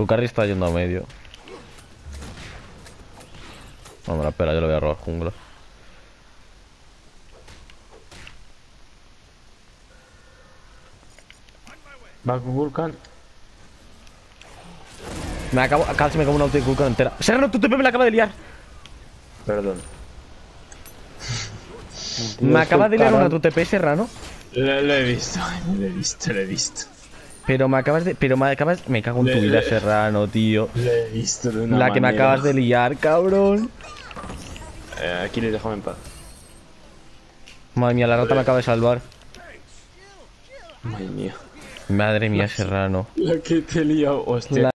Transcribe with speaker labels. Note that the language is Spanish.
Speaker 1: Su carry está yendo a medio. No me la espera, yo le voy a robar jungla.
Speaker 2: Va con Vulcan.
Speaker 1: Me acabo, casi me como una ulti Vulcan entera. Serrano, tu TP me la acaba de liar.
Speaker 2: Perdón.
Speaker 1: Me acaba de liar una tu TP, Serrano.
Speaker 2: Lo, lo he visto, lo he visto, lo he visto.
Speaker 1: Pero me acabas de. Pero me acabas. Me cago en tu vida,
Speaker 2: le-
Speaker 1: Serrano, tío.
Speaker 2: Lo he visto de una
Speaker 1: La que me acabas de liar, cabrón.
Speaker 2: Eh, aquí le déjame en paz.
Speaker 1: Madre mía, la rata me acaba de salvar.
Speaker 2: Madre mía.
Speaker 1: Madre mía, Serrano.
Speaker 2: La que te he liado, hostia.
Speaker 1: La